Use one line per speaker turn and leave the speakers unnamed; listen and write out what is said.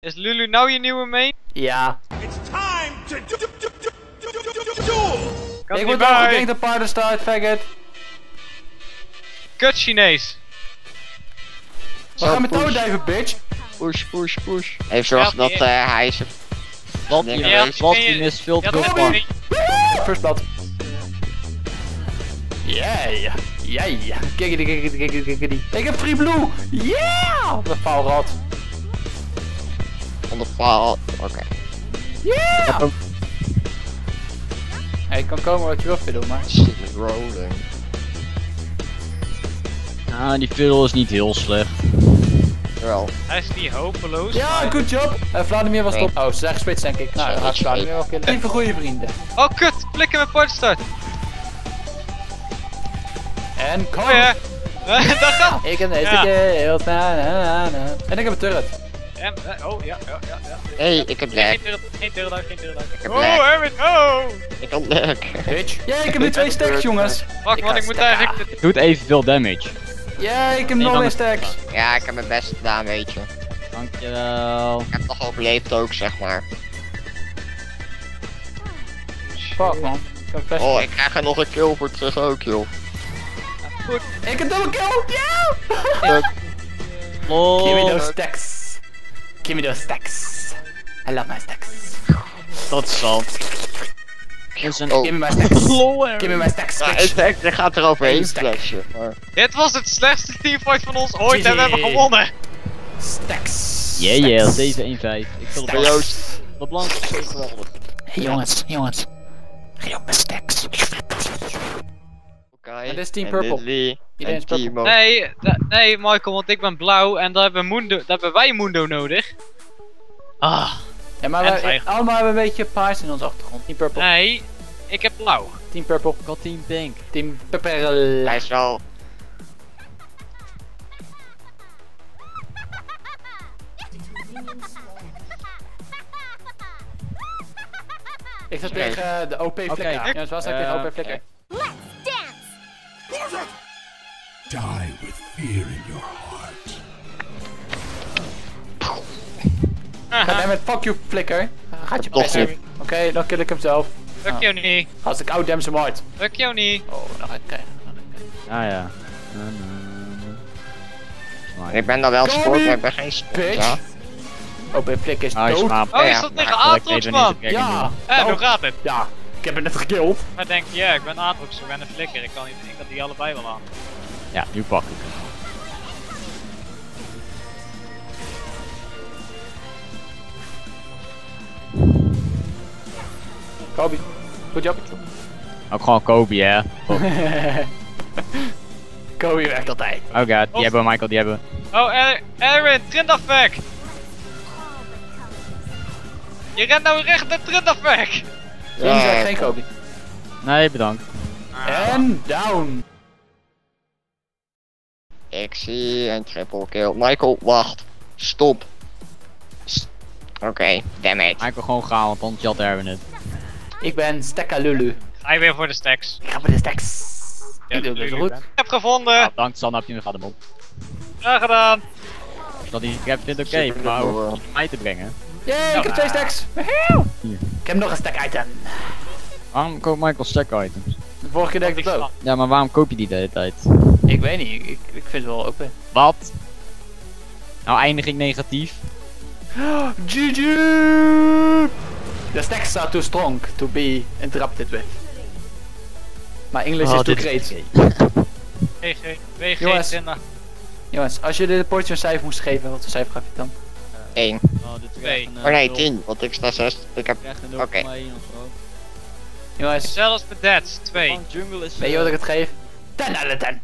Is Lulu nou je nieuwe main?
Ja. Ik
er
moet
niet
nog
bij.
ik de paarden start, faggot.
Kut Chinees.
We gaan met touwdijven, bitch.
Push, push, push. Even zorgen
Ja,
dat eh, hij zijn...
Wat die
Ja,
weet-
wat die is veel te veel.
First blood. Yeah, yeah. Kikkity, kikkity, kikkity, kikkity. Ik heb free blue. Yeah! De
paal. Oké.
Yeah! Hey, je kan komen wat je wil doen, maar...
Shit, rolling.
Ah, die fiddle is niet heel slecht.
Wel.
Hij is niet hopeloos.
Ja, good job. Uh, Vladimir was
Nee.
top. Oh, ze zijn gesplitst, denk ik. Nou, dan ik Vladimir wel killen. Even goede vrienden.
Oh kut, klikken met partystart.
En kom.
Oh ja. Daar gaat.
Ik heb deze
Ja.
keer na, na, na, na. En ik heb een turret.
En, eh, oh ja, ja, ja. ja.
Hé, hey, ik heb lag.
geen turret, geen Oh. Erwin, oh!
Ik heb lag.
Bitch. Ja, ik heb nu twee stacks, jongens.
Wacht,
Ik
want ik moet eigenlijk...
Doet evenveel damage.
Ja, ik heb nog meer stacks.
Ja, ik heb mijn best gedaan, weet je.
Dankjewel.
Ik heb toch overleefd ook, zeg maar.
Fuck, man. Ik
Oh, ik krijg er nog een kill voor terug ook, joh.
Ik heb double kill. Yeah!
Lol.
Give me those stacks. Give me those stacks. I love my stacks.
Dat is een-
Oh.
Give me my stacks. Give me my stacks,
Ja, ik ik gaat er overheen. Maar...
Dit was het slechtste teamfight van ons ooit en we hebben gewonnen.
Stacks.
Yeah, yeah,
Stacks.
715. Ik wil de
Maar
blank.
Joost,
De blank is zo geweldig.
Hey jongens, jongens. Ga op mijn stacks.
Oké.
dit is Team
en
Purple.
Lily,
Iedereen
en
is purple.
Nee, nee Michael, want ik ben blauw en daar hebben, Mundo, daar hebben wij Mundo nodig. Ah,
Ja, maar wij
vijf.
allemaal hebben een beetje paars in onze achtergrond. Team Purple.
nee, ik heb blauw.
Team Purple.
Ik had team pink.
Team Purple.
Hij is wel...
Ik ga tegen de OP flikker.
Oké.
Ja, zoals ik
Eh,
tegen OP flikker.
Die with fear in your heart.
Ga hij met fuck you flikker. Gaat je best. Oké, dan kill ik hem zelf.
Fuck jou niet,
Als ik outdam hem hard.
fuck jou niet.
Oh, dan ga ik krijgen.
Ah ja.
Ik ben dan wel sport, maar ik ben geen sport.
Bitch.
Ja.
OP flikker is
Ah, je
dood.
Oh,
Ja,
is dat
maar
tegen Aatrox, man?
Ja.
Eh, hoe gaat het?
Ja, ik heb het net gekilld.
Maar denk je, ja, ik ben Aatrox, ik ben een flikker, ik kan, niet, ik kan die allebei wel aan.
Ja, nu pak ik hem.
Kobe. Goed job.
Ook gewoon Kobe, hè. Oh,
Kobe werkt altijd.
oh god, die hebben we, Michael, die hebben we.
Oh, Er- Erwin, Trindafek! Je rent nou recht naar Trindafek!
Jullie
Ja,
zijn geen Kobe.
Nee, bedankt.
En down.
Ik zie een triple kill. Michael, wacht. Stop. Oké, damage.
Michael gewoon gaan, want jat Erwin het.
Ik ben Stekkalulu.
Ga je weer voor de stacks.
Ik ga voor de stacks. Ik doe het wel goed.
Ik heb gevonden!
Ja, dank San heb je hem gehad, man.
Graag gedaan!
Dat hij, ik heb dit oké, maar
eh.
om mij te brengen.
Yay, ik heb twee stacks. Woehoe. Ik heb nog een stack item.
Waarom koopt Michael stack items?
De vorige keer deed ik dat ook.
Ja, maar waarom koop je die de hele tijd?
Ik weet niet, ik vind het wel open.
Wat? Nou eindig ik negatief.
GG! The stacks are too strong to be interrupted with. My English is too great.
GG, WG,
Jongens. Jongens, als je de potje een cijfer moest geven, wat voor cijfer gaf je dan?
1.
Oh, dit
Twee.
Oh nee, 10. Want ik sta 6. Ik heb...
een
Oké.
0,1 of zo.
Jongens,
Zelfs met Dads, 2.
Van jungle is...
weet je wat ik het geef? 10 out of 10.